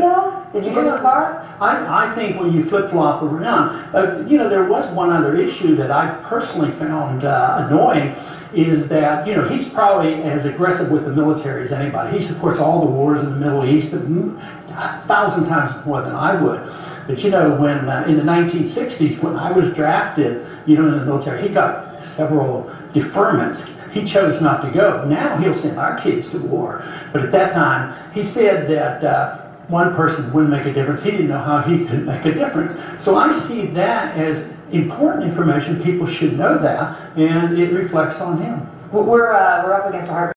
Though? Did you go too far? I, I think when you flip flop around, uh, you know, there was one other issue that I personally found uh, annoying is that, you know, he's probably as aggressive with the military as anybody. He supports all the wars in the Middle East a thousand times more than I would. But, you know, when uh, in the 1960s, when I was drafted, you know, in the military, he got several deferments. He chose not to go. Now he'll send our kids to war. But at that time, he said that uh, one person wouldn't make a difference. He didn't know how he could make a difference. So I see that as important information. People should know that, and it reflects on him. We're, uh, we're up against a hard